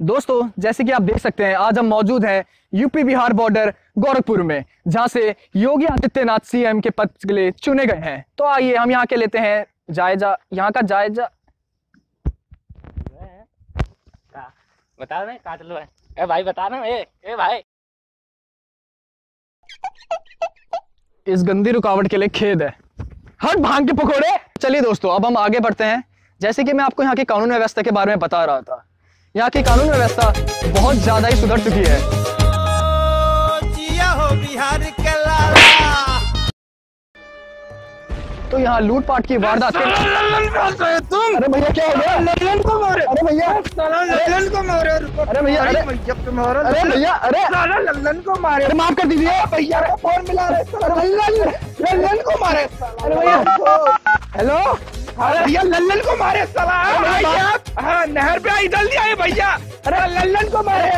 दोस्तों जैसे कि आप देख सकते हैं आज हम मौजूद हैं यूपी बिहार बॉर्डर गोरखपुर में जहाँ से योगी आदित्यनाथ सीएम के पद के लिए चुने गए हैं। तो आइए हम यहाँ के लेते हैं जायजा यहाँ का जायजा। बता रहे कहाँ चल है? ए भाई बता रहे ए ए भाई। इस गंदी रुकावट के लिए खेद है। हट भाँग के पकोड़े! चलिए दोस्तों अब हम आगे बढ़ते हैं। जैसे कि मैं आपको यहाँ की कानून व्यवस्था के बारे में बता रहा था यहाँ की कानून व्यवस्था बहुत ज़्यादा ही सुधर चुकी है। तो यहाँ लूटपाट की वारदात तुम! अरे भैया क्या हो गया? ललन को मारे! अरे भैया। ललन को मारे अरे भैया अरे अरे भैया अरे ललन को मारे। अरे माफ़ कर दीजिए। भैया का फ़ोन मिला ललन को मारे अरे भैया। हेलो? अरे भैया ललन को मारे साला। अरे भैया हाँ नहर पे आई जल्दी आइए भैया। अरे लल्लन को मारे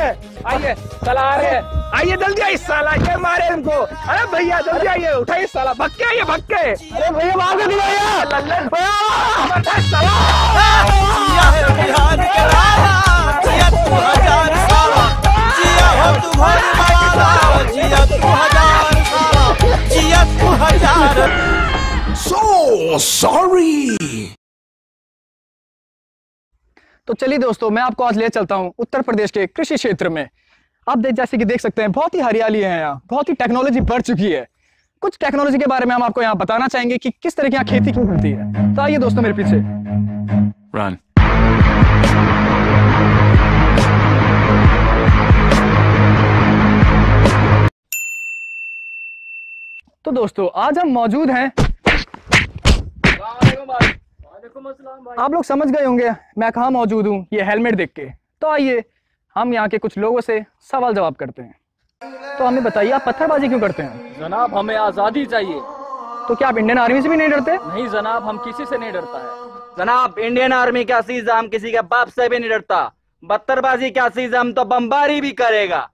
आइए साला आ रहे आइए जल्दी आइए साला ये मारे इनको। अरे भैया जल्दी आइए उठाइए साला भग के आइए भग के अरे भैया कर दीजिए भैया। ललन जिया बिहार के लाला जिया तू हज़ार साला। जिया हो तू भर वाला जिया तू हज़ार साला। जिया तू हज़ार। So sorry. तो चलिए दोस्तों मैं आपको आज ले चलता हूँ उत्तर प्रदेश के कृषि क्षेत्र में। आप देख जैसे कि देख सकते हैं बहुत ही हरियाली है यहाँ बहुत ही टेक्नोलॉजी बढ़ चुकी है। कुछ टेक्नोलॉजी के बारे में हम आपको यहाँ बताना चाहेंगे कि किस तरह की यहाँ खेती क्यों होती है। तो आइए दोस्तों मेरे पीछे। Run. तो दोस्तों आज हम मौजूद हैं। आप लोग समझ गए होंगे मैं कहाँ मौजूद हूँ ये हेलमेट देख के। तो आइए हम यहाँ के कुछ लोगों से सवाल जवाब करते हैं। तो हमें बताइए आप पत्थरबाजी क्यों करते हैं? जनाब हमें आज़ादी चाहिए। तो क्या आप इंडियन आर्मी से भी नहीं डरते? नहीं जनाब हम किसी से नहीं डरता है। जनाब इंडियन आर्मी का हम किसी के बाप से भी नहीं डरता? बत्तरबाजी का हम तो बमबारी भी करेगा।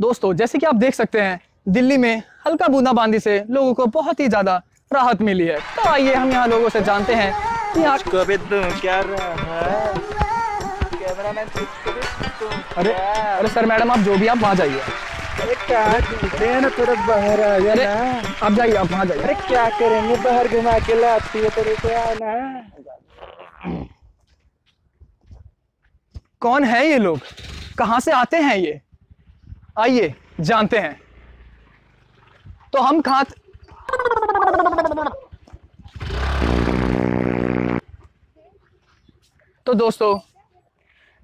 दोस्तों जैसे कि आप देख सकते हैं दिल्ली में हल्का बूंदाबांदी से लोगों को बहुत ही ज़्यादा राहत मिली है। तो आइए हम यहाँ लोगों से जानते हैं क्या रहा है? कैमरामैन अरे अरे सर मैडम आप जो भी आप वहाँ जाइए। थोड़ा बाहर आ जाना आप जाइए आप वहाँ जाइए। अरे क्या करेंगे? बाहर घुमा के लाती है तेरे को आना कौन है ये लोग? कहाँ से आते हैं ये? आइए जानते हैं। तो हम कहाँ तो दोस्तों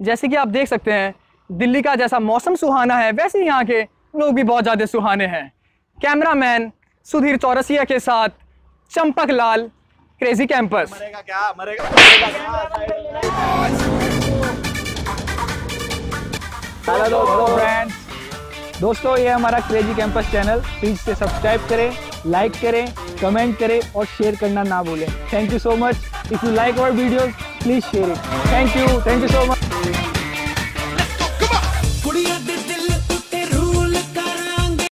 जैसे कि आप देख सकते हैं दिल्ली का जैसा मौसम सुहाना है वैसे ही यहाँ के लोग भी बहुत ज़्यादा सुहाने हैं। कैमरामैन सुधीर चौरसिया के साथ Champak Lal crazy campus hello दोस्तों फ्रेंड्स दोस्तों ये हमारा क्रेजी कैंपस चैनल प्लीज़ से सब्सक्राइब करें लाइक करें कमेंट करें और शेयर करना ना भूलें। Thank you so much if you like our videos please share it thank you thank you so much